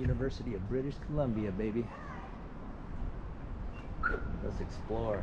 University of British Columbia, baby. Let's explore.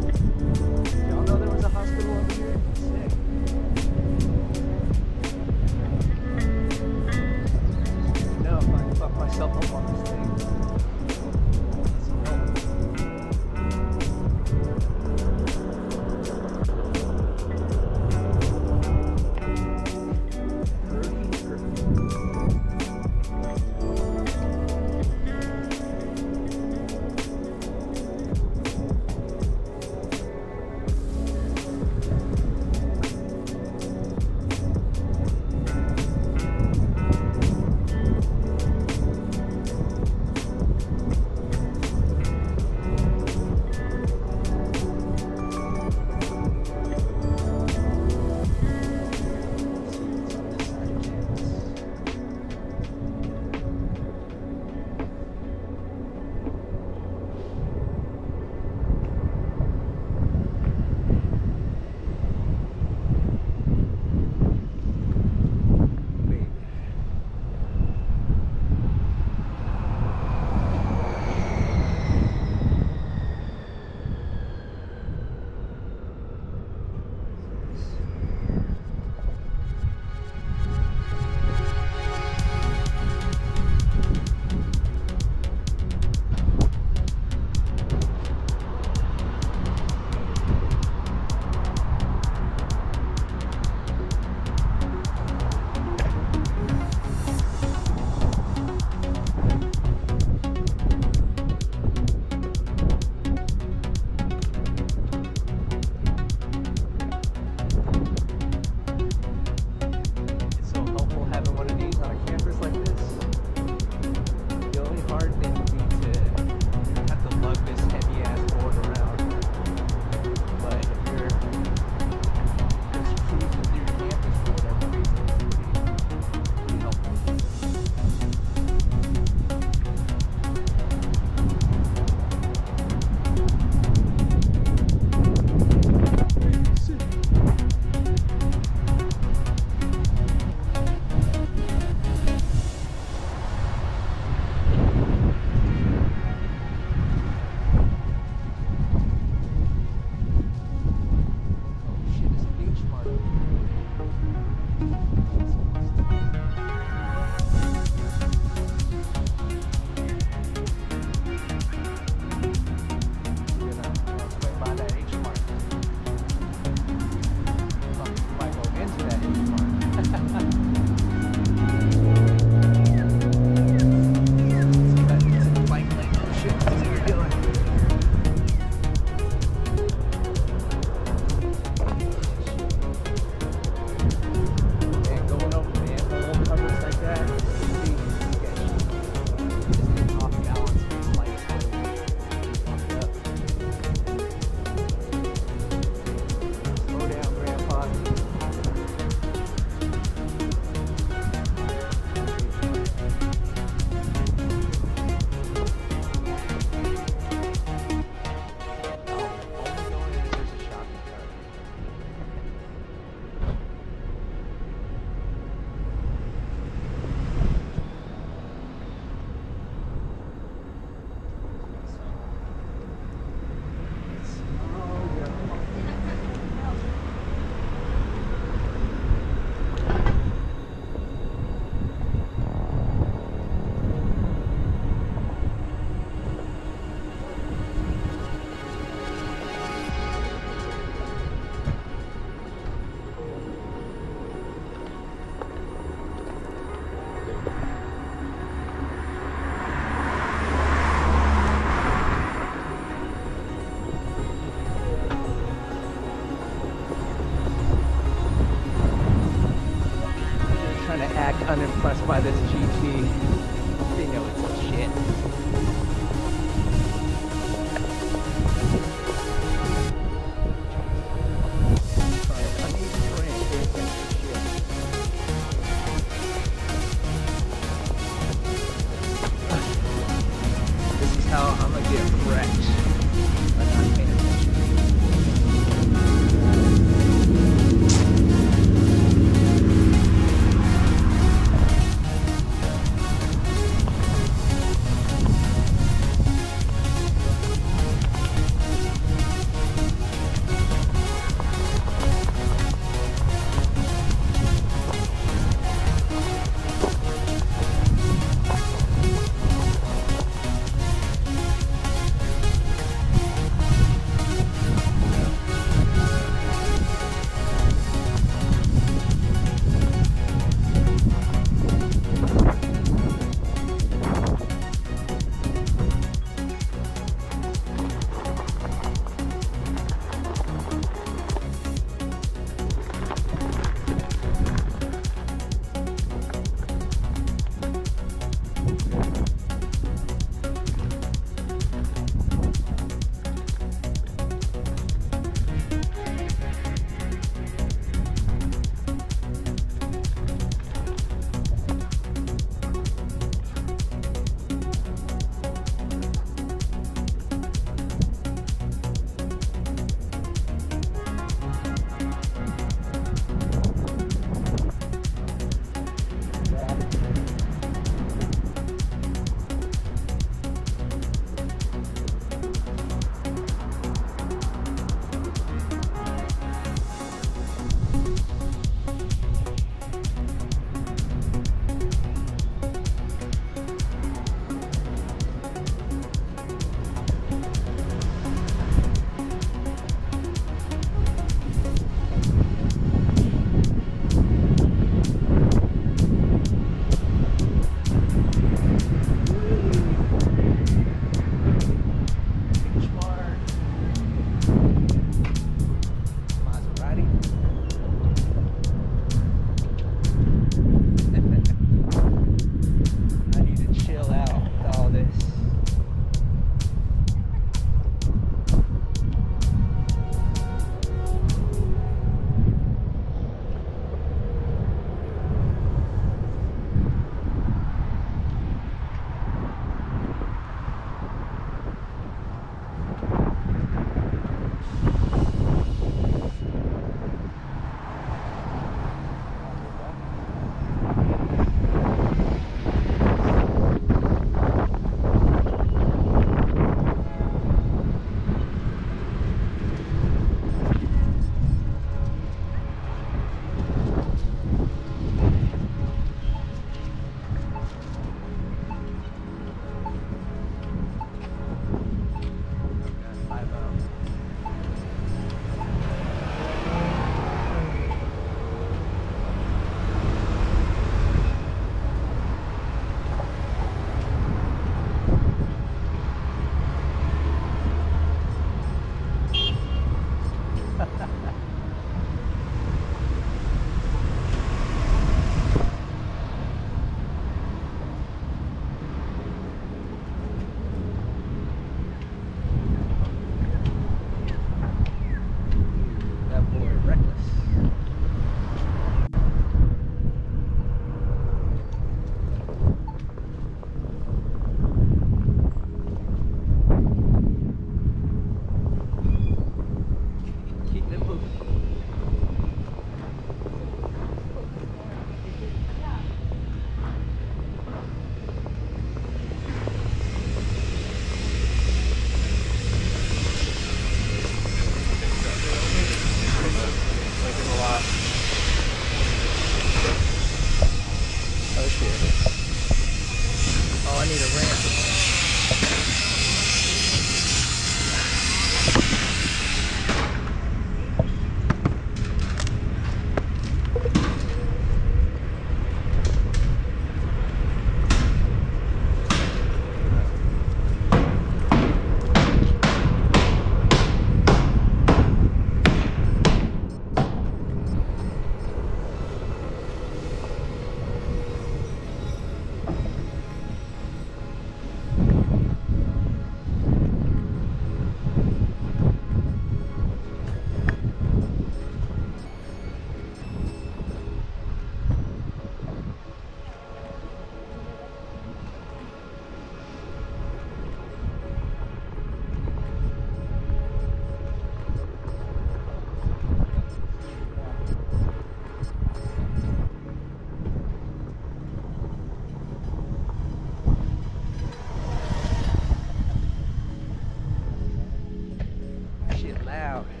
Shit loud.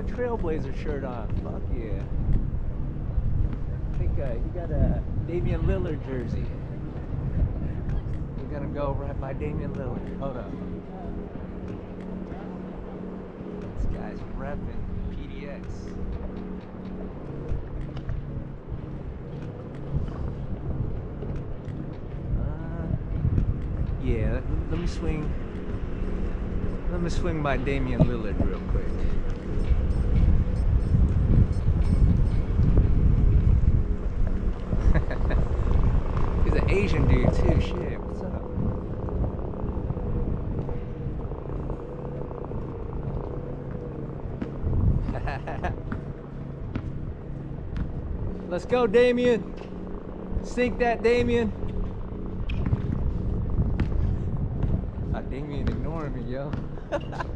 A Trailblazer shirt on. Fuck yeah. I think uh, he got a Damian Lillard jersey. We're gonna go right by Damian Lillard. Hold up. This guy's repping PDX. Uh, yeah, let, me swing. Let me swing by Damian Lillard go, Damian. Sink that, Damian. Ah, Damian ignoring me, yo.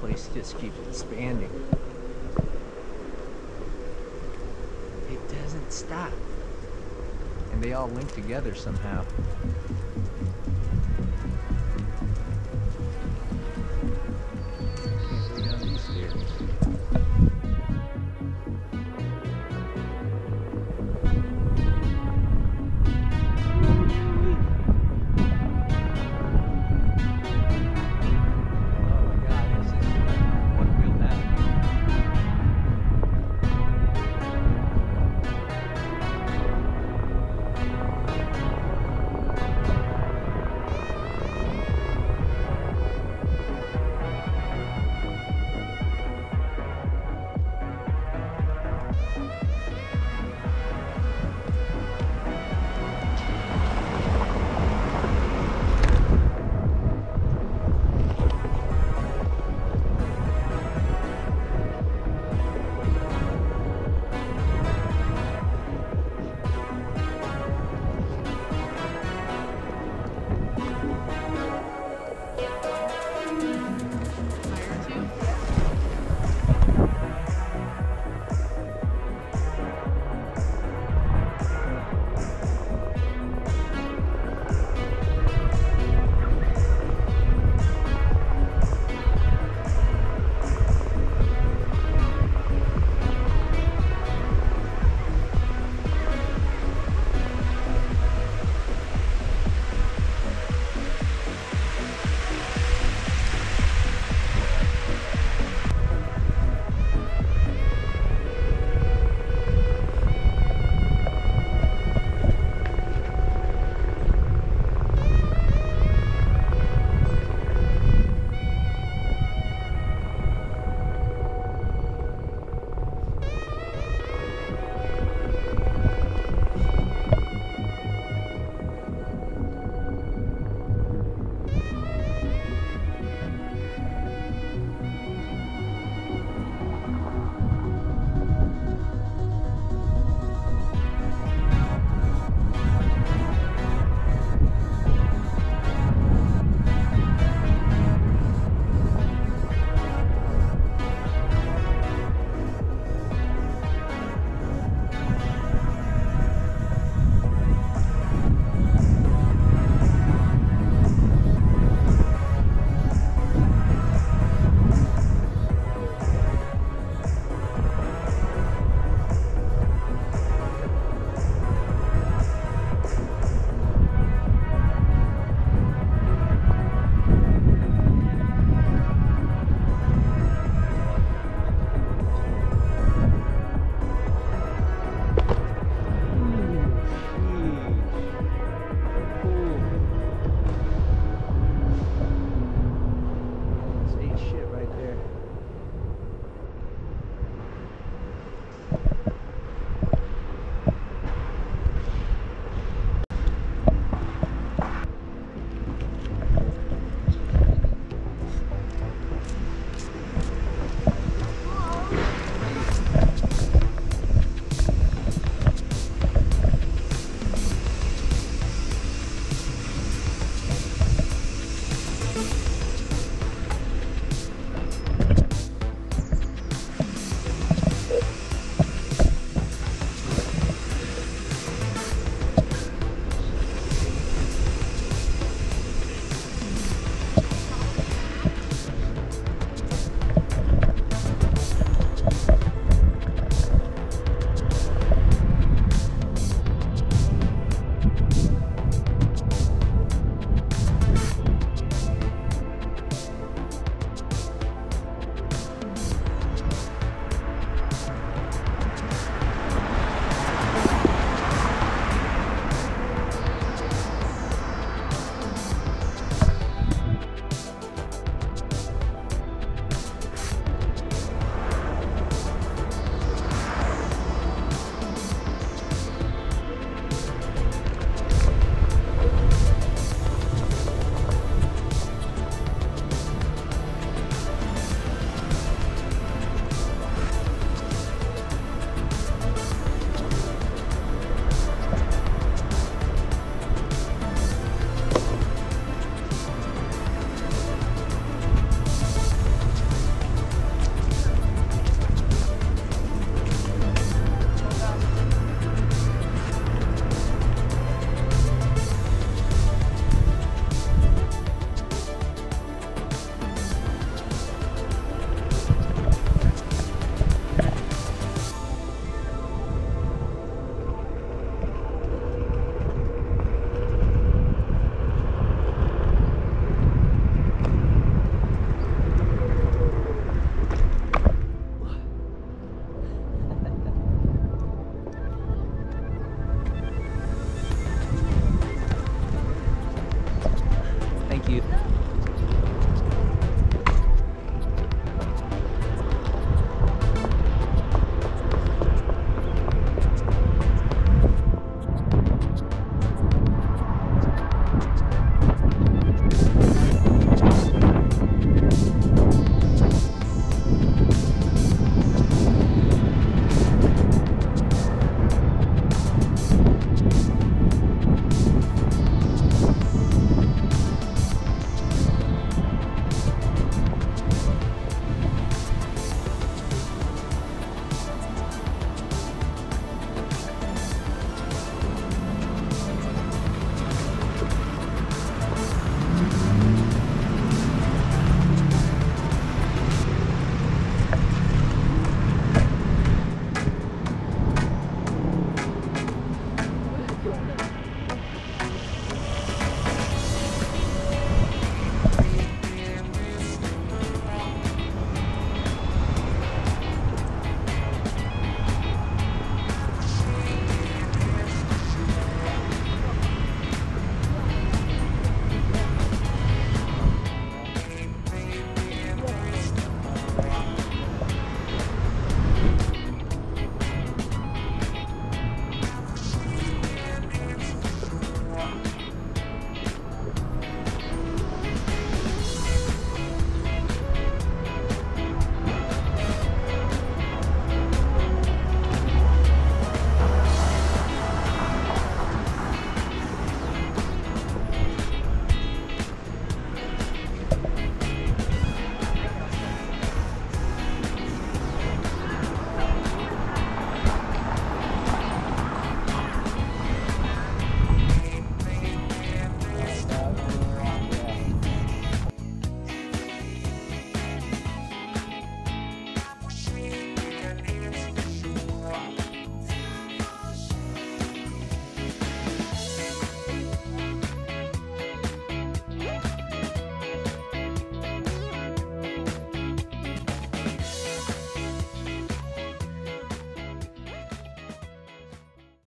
place just keeps expanding. It doesn't stop. And they all link together somehow.